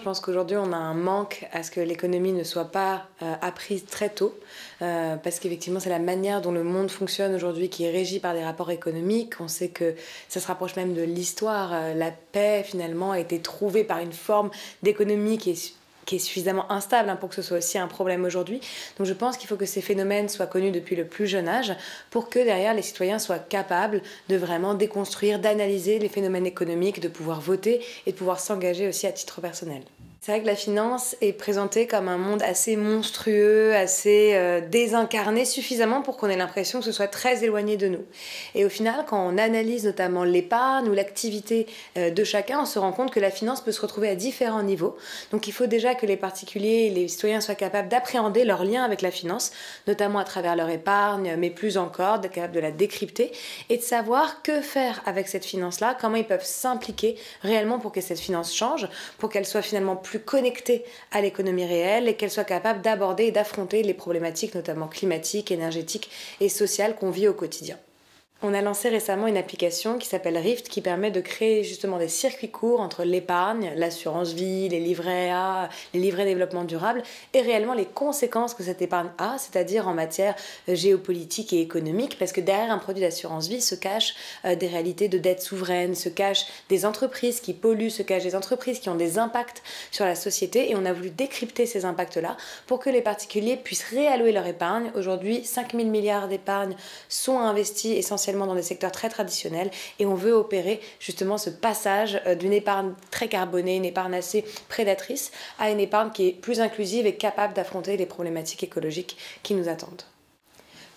Je pense qu'aujourd'hui, on a un manque à ce que l'économie ne soit pas euh, apprise très tôt, euh, parce qu'effectivement, c'est la manière dont le monde fonctionne aujourd'hui qui est régi par des rapports économiques. On sait que ça se rapproche même de l'histoire. Euh, la paix, finalement, a été trouvée par une forme d'économie qui est qui est suffisamment instable hein, pour que ce soit aussi un problème aujourd'hui. Donc je pense qu'il faut que ces phénomènes soient connus depuis le plus jeune âge pour que derrière les citoyens soient capables de vraiment déconstruire, d'analyser les phénomènes économiques, de pouvoir voter et de pouvoir s'engager aussi à titre personnel. C'est vrai que la finance est présentée comme un monde assez monstrueux, assez euh, désincarné, suffisamment pour qu'on ait l'impression que ce soit très éloigné de nous. Et au final, quand on analyse notamment l'épargne ou l'activité euh, de chacun, on se rend compte que la finance peut se retrouver à différents niveaux. Donc il faut déjà que les particuliers et les citoyens soient capables d'appréhender leur lien avec la finance, notamment à travers leur épargne, mais plus encore, d'être capables de la décrypter et de savoir que faire avec cette finance-là, comment ils peuvent s'impliquer réellement pour que cette finance change, pour qu'elle soit finalement plus plus connectée à l'économie réelle et qu'elle soit capable d'aborder et d'affronter les problématiques notamment climatiques, énergétiques et sociales qu'on vit au quotidien. On a lancé récemment une application qui s'appelle Rift qui permet de créer justement des circuits courts entre l'épargne, l'assurance vie, les livrets A, les livrets développement durable et réellement les conséquences que cette épargne a, c'est-à-dire en matière euh, géopolitique et économique, parce que derrière un produit d'assurance vie se cachent euh, des réalités de dette souveraine, se cachent des entreprises qui polluent, se cachent des entreprises qui ont des impacts sur la société et on a voulu décrypter ces impacts-là pour que les particuliers puissent réallouer leur épargne. Aujourd'hui, 5000 milliards d'épargne sont investis essentiellement dans des secteurs très traditionnels et on veut opérer justement ce passage euh, d'une épargne très carbonée, une épargne assez prédatrice, à une épargne qui est plus inclusive et capable d'affronter les problématiques écologiques qui nous attendent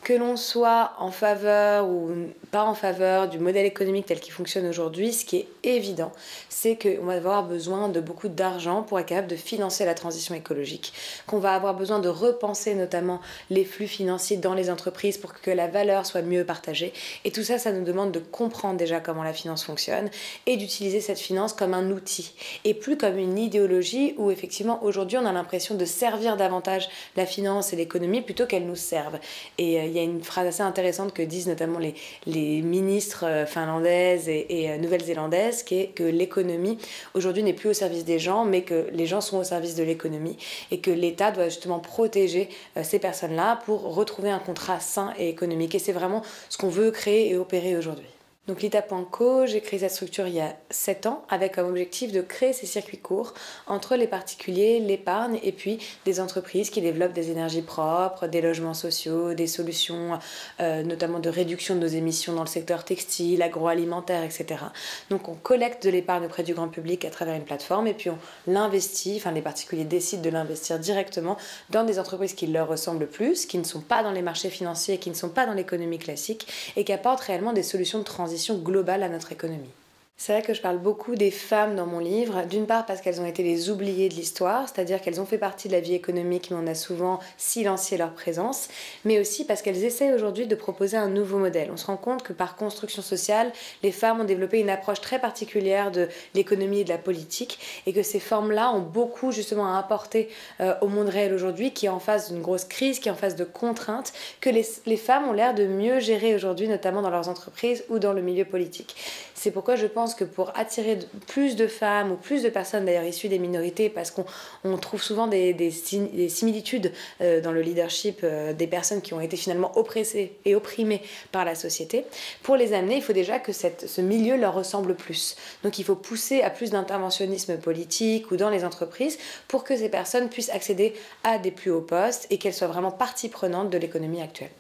que l'on soit en faveur ou pas en faveur du modèle économique tel qu'il fonctionne aujourd'hui, ce qui est évident, c'est qu'on va avoir besoin de beaucoup d'argent pour être capable de financer la transition écologique, qu'on va avoir besoin de repenser notamment les flux financiers dans les entreprises pour que la valeur soit mieux partagée. Et tout ça, ça nous demande de comprendre déjà comment la finance fonctionne et d'utiliser cette finance comme un outil et plus comme une idéologie où effectivement aujourd'hui on a l'impression de servir davantage la finance et l'économie plutôt qu'elle nous servent. Y a une phrase assez intéressante que disent notamment les, les ministres euh, finlandaises et, et euh, nouvelle-zélandaises, qui est que l'économie aujourd'hui n'est plus au service des gens, mais que les gens sont au service de l'économie et que l'État doit justement protéger euh, ces personnes-là pour retrouver un contrat sain et économique. Et c'est vraiment ce qu'on veut créer et opérer aujourd'hui. Donc l'ITA.co, j'ai créé cette structure il y a 7 ans avec comme objectif de créer ces circuits courts entre les particuliers, l'épargne et puis des entreprises qui développent des énergies propres, des logements sociaux, des solutions euh, notamment de réduction de nos émissions dans le secteur textile, agroalimentaire, etc. Donc on collecte de l'épargne auprès du grand public à travers une plateforme et puis on l'investit, enfin les particuliers décident de l'investir directement dans des entreprises qui leur ressemblent plus, qui ne sont pas dans les marchés financiers, qui ne sont pas dans l'économie classique et qui apportent réellement des solutions de transition globale à notre économie. C'est vrai que je parle beaucoup des femmes dans mon livre, d'une part parce qu'elles ont été les oubliées de l'histoire, c'est-à-dire qu'elles ont fait partie de la vie économique mais on a souvent silencié leur présence, mais aussi parce qu'elles essaient aujourd'hui de proposer un nouveau modèle. On se rend compte que par construction sociale, les femmes ont développé une approche très particulière de l'économie et de la politique et que ces formes-là ont beaucoup justement à apporter euh, au monde réel aujourd'hui qui est en face d'une grosse crise, qui est en face de contraintes, que les, les femmes ont l'air de mieux gérer aujourd'hui, notamment dans leurs entreprises ou dans le milieu politique. C'est pourquoi je pense que pour attirer plus de femmes ou plus de personnes d'ailleurs issues des minorités, parce qu'on trouve souvent des, des, similitudes euh, dans le leadership euh, des personnes qui ont été finalement oppressées et opprimées par la société, pour les amener, il faut déjà que ce milieu leur ressemble plus. Donc il faut pousser à plus d'interventionnisme politique ou dans les entreprises pour que ces personnes puissent accéder à des plus hauts postes et qu'elles soient vraiment partie prenante de l'économie actuelle.